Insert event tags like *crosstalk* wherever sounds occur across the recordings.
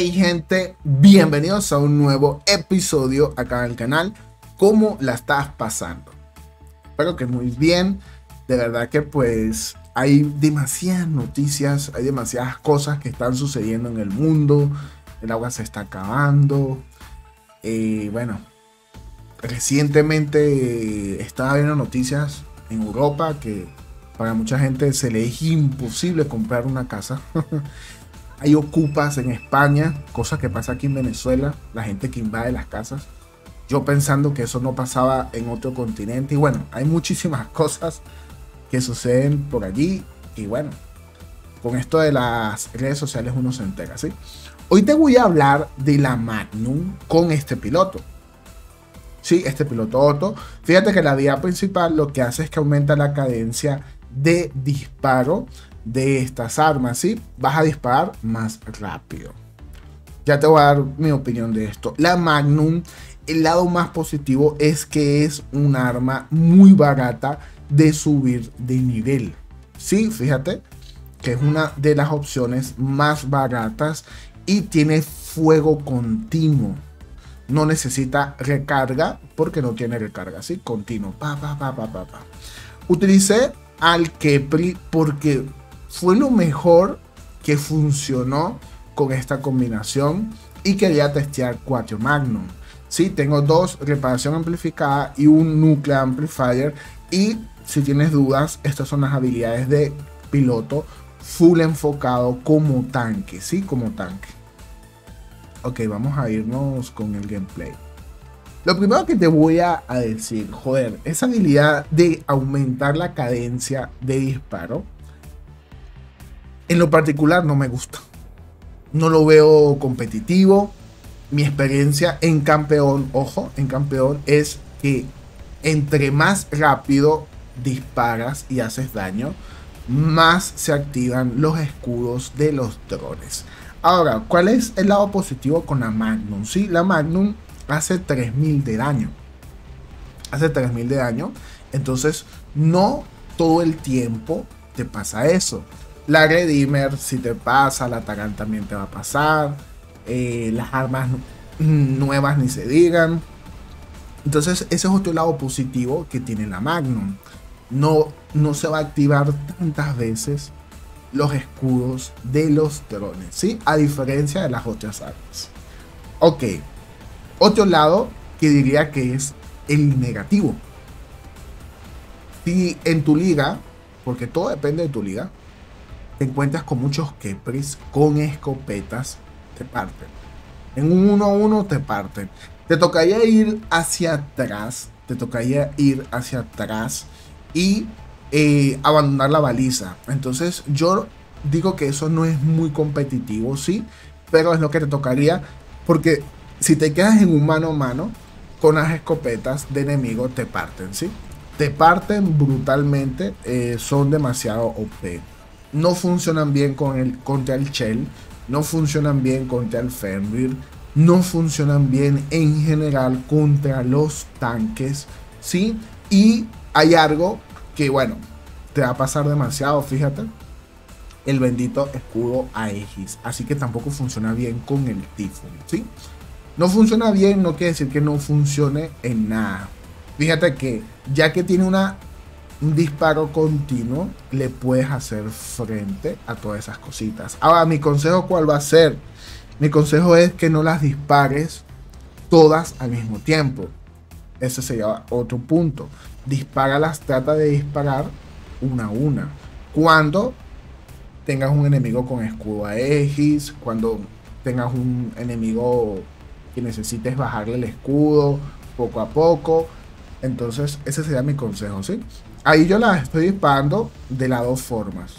Hey gente, bienvenidos a un nuevo episodio acá en el canal. ¿Cómo la estás pasando? Espero que muy bien. De verdad que pues hay demasiadas noticias, hay demasiadas cosas que están sucediendo en el mundo. El agua se está acabando. Eh, bueno, recientemente estaba viendo noticias en Europa que para mucha gente se le es imposible comprar una casa. *laughs* Hay ocupas en España, cosa que pasa aquí en Venezuela, la gente que invade las casas. Yo pensando que eso no pasaba en otro continente. Y bueno, hay muchísimas *laughs* cosas que suceden por allí. Y bueno, con esto de las redes sociales uno se entera, ¿sí? Hoy te voy a hablar de la Magnum con este piloto. Sí, este piloto Otto. Fíjate que la vía principal lo que hace es que aumenta la cadencia de disparo de estas armas, ¿sí? Vas a disparar más rápido. Ya te voy a dar mi opinión de esto. La Magnum, el lado más positivo es que es un arma muy barata de subir de nivel. Sí, fíjate que es una de las opciones más baratas y tiene fuego continuo. No necesita recarga porque no tiene recarga, ¿sí? Continuo. Pa, pa, pa, pa, pa, pa. Utilicé al Kepri porque fue lo mejor que funcionó con esta combinación y quería testear 4 Magnum. Sí, tengo dos, reparación amplificada y un nuclear amplifier. Y si tienes dudas, estas son las habilidades de piloto full enfocado como tanque, sí, como tanque. Ok, vamos a irnos con el gameplay. Lo primero que te voy a, decir, joder, esa habilidad de aumentar la cadencia de disparo, en lo particular no me gusta. No lo veo competitivo. Mi experiencia en campeón, ojo, en campeón es que entre más rápido disparas y haces daño, más se activan los escudos de los drones. Ahora, ¿cuál es el lado positivo con la Magnum? Sí, la Magnum hace 3000 de daño. Hace 3000 de daño. Entonces, no todo el tiempo te pasa eso. La Redeemer, si te pasa, la Taran también te va a pasar. Eh, las armas nuevas ni se digan. Entonces, ese es otro lado positivo que tiene la Magnum. No, no se va a activar tantas veces los escudos de los drones, ¿sí? A diferencia de las otras armas. Ok, otro lado que diría que es el negativo. Si en tu liga, porque todo depende de tu liga, te encuentras con muchos Kepris con escopetas, te parten. En un 1 a 1 te parten. Te tocaría ir hacia atrás, te tocaría ir hacia atrás y eh, abandonar la baliza. Entonces yo digo que eso no es muy competitivo, sí, pero es lo que te tocaría porque si te quedas en un mano a mano con las escopetas de enemigos te parten, ¿sí? Te parten brutalmente, eh, son demasiado OP. No funcionan bien con el, contra el Shell, no funcionan bien contra el Fenrir, no funcionan bien en general contra los tanques, ¿sí? Y hay algo que, bueno, te va a pasar demasiado, fíjate. El bendito escudo Aegis. Así que tampoco funciona bien con el Typhoon, ¿sí? No funciona bien, no quiere decir que no funcione en nada. Fíjate que ya que tiene una, un disparo continuo, le puedes hacer frente a todas esas cositas. Ahora, mi consejo cuál va a ser? Mi consejo es que no las dispares todas al mismo tiempo. Ese sería otro punto. Dispáralas, trata de disparar una a una. Cuando tengas un enemigo con escudo Aegis, cuando tengas un enemigo necesites bajarle el escudo poco a poco. Entonces, ese sería mi consejo, ¿sí? Ahí yo las estoy disparando de las dos formas.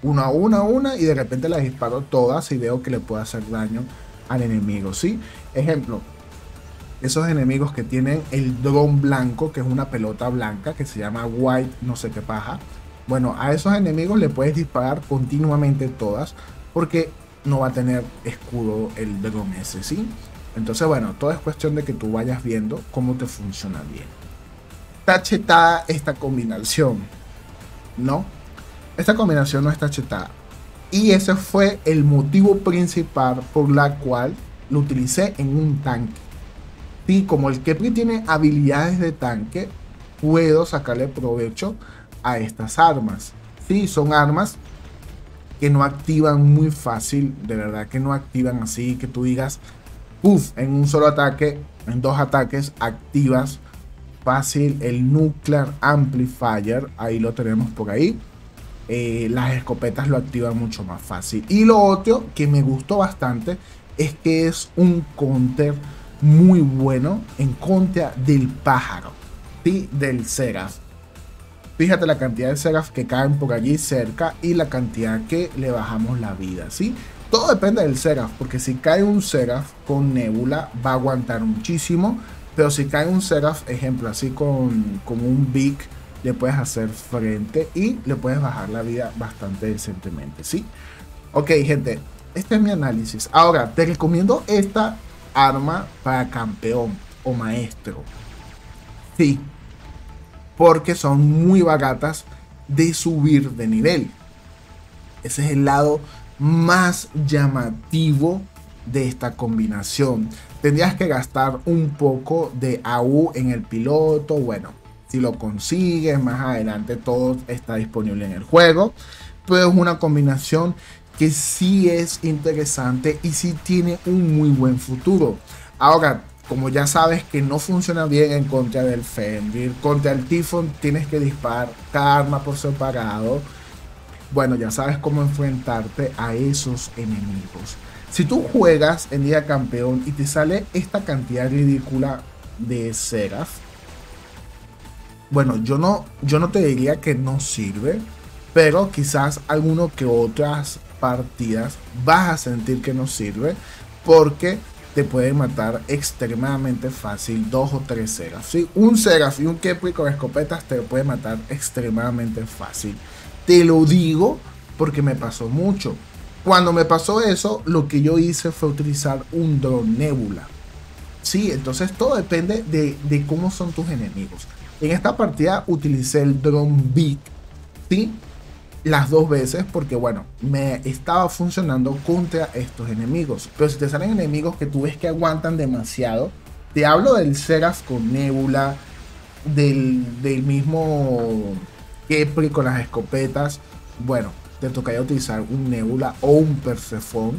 Una a una a una y de repente las disparo todas y veo que le puedo hacer daño al enemigo, ¿sí? Ejemplo, esos enemigos que tienen el dron blanco, que es una pelota blanca que se llama white no sé qué paja. Bueno, a esos enemigos le puedes disparar continuamente todas porque no va a tener escudo el dron ese, ¿sí? Entonces, bueno, todo es cuestión de que tú vayas viendo cómo te funciona bien. Está chetada esta combinación, ¿no? Esta combinación no está chetada. Y ese fue el motivo principal por la cual lo utilicé en un tanque. Y como el Kepri tiene habilidades de tanque, puedo sacarle provecho a estas armas. Sí, son armas que no activan muy fácil, de verdad que no activan así, que tú digas, uff, en un solo ataque, en dos ataques activas fácil el Nuclear Amplifier, ahí lo tenemos por ahí. Eh, las escopetas lo activan mucho más fácil. Y lo otro que me gustó bastante es que es un counter muy bueno en contra del pájaro, y del Seraph. Fíjate la cantidad de Seraph que caen por allí cerca y la cantidad que le bajamos la vida, ¿sí? Todo depende del Seraph, porque si cae un Seraph con Nebula va a aguantar muchísimo, pero si cae un Seraph, ejemplo, así con, con un Big, le puedes hacer frente y le puedes bajar la vida bastante decentemente, ¿sí? Ok, gente, este es mi análisis. Ahora, te recomiendo esta arma para campeón o maestro. Sí, porque son muy baratas de subir de nivel. Ese es el lado más llamativo de esta combinación. Tendrías que gastar un poco de AU en el piloto. Bueno, si lo consigues más adelante todo está disponible en el juego. Pero es una combinación que sí es interesante y sí tiene un muy buen futuro. Ahora, como ya sabes que no funciona bien en contra del Fenrir, contra el Tifon tienes que disparar cada arma por separado. Bueno, ya sabes cómo enfrentarte a esos enemigos. Si tú juegas en Día Campeón y te sale esta cantidad ridícula de Seraph, bueno, yo no, yo no te diría que no sirve, pero quizás alguno que otras partidas vas a sentir que no sirve porque te pueden matar extremadamente fácil dos o tres Seraph. ¿sí? Un Seraph y un Kepri con escopetas te puede matar extremadamente fácil. Te lo digo porque me pasó mucho. Cuando me pasó eso, lo que yo hice fue utilizar un drone nebula. Sí, entonces todo depende de, de cómo son tus enemigos. En esta partida utilicé el drone Big, ¿sí? las dos veces porque bueno, me estaba funcionando contra estos enemigos. Pero si te salen enemigos que tú ves que aguantan demasiado, te hablo del Seraph con Nebula, del, del mismo Kepri con las escopetas. Bueno, te tocaría utilizar un Nebula o un Persephone,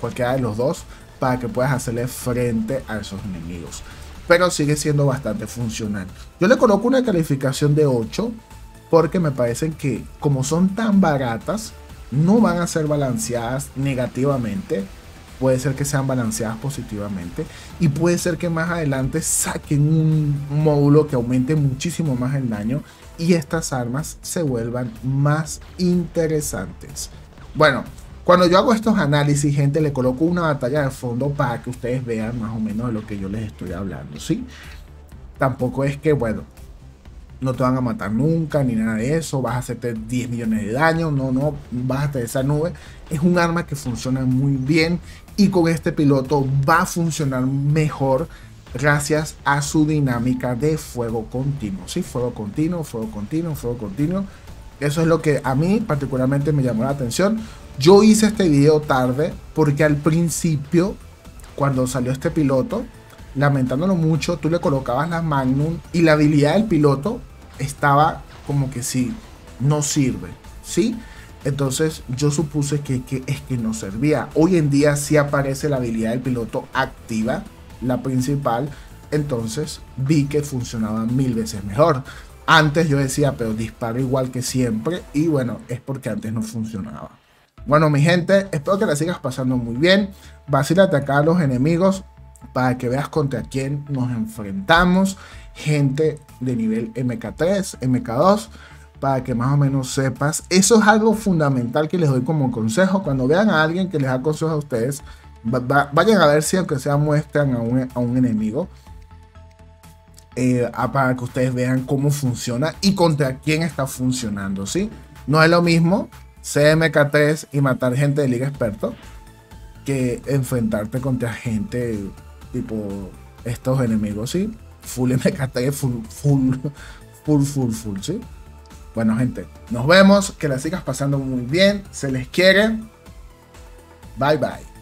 cualquiera de los dos, para que puedas hacerle frente a esos enemigos. Pero sigue siendo bastante funcional. Yo le coloco una calificación de 8 porque me parecen que como son tan baratas, no van a ser balanceadas negativamente. Puede ser que sean balanceadas positivamente. Y puede ser que más adelante saquen un módulo que aumente muchísimo más el daño. Y estas armas se vuelvan más interesantes. Bueno, cuando yo hago estos análisis, gente, le coloco una batalla de fondo para que ustedes vean más o menos de lo que yo les estoy hablando, ¿sí? Tampoco es que, bueno, no te van a matar nunca, ni nada de eso, vas a hacerte 10 millones de daño, no, no, bájate de esa nube. Es un arma que funciona muy bien y con este piloto va a funcionar mejor gracias a su dinámica de fuego continuo. Sí, fuego continuo, fuego continuo, fuego continuo. Eso es lo que a mí particularmente me llamó la atención. Yo hice este video tarde porque al principio, cuando salió este piloto, lamentándolo mucho, tú le colocabas la Magnum y la habilidad del piloto estaba como que sí, no sirve, ¿sí? Entonces yo supuse que, es que no servía. Hoy en día sí aparece la habilidad del piloto activa, la principal. Entonces vi que funcionaba mil veces mejor. Antes yo decía, pero disparo igual que siempre. Y bueno, es porque antes no funcionaba. Bueno, mi gente, espero que la sigas pasando muy bien. Vas a ir a atacar a los enemigos para que veas contra quién nos enfrentamos gente de nivel MK3, MK2, para que más o menos sepas. Eso es algo fundamental que les doy como consejo. Cuando vean a alguien que les da consejos a ustedes, vayan a ver si aunque sea muestran a un, enemigo. Eh, para que ustedes vean cómo funciona y contra quién está funcionando, ¿sí? No es lo mismo CMK3 y matar gente de liga experto que enfrentarte contra gente tipo estos enemigos, ¿sí? full MKT, full, full, full, full, full, ¿sí? Bueno, gente, nos vemos. Que la sigas pasando muy bien. Se les quiere. Bye bye.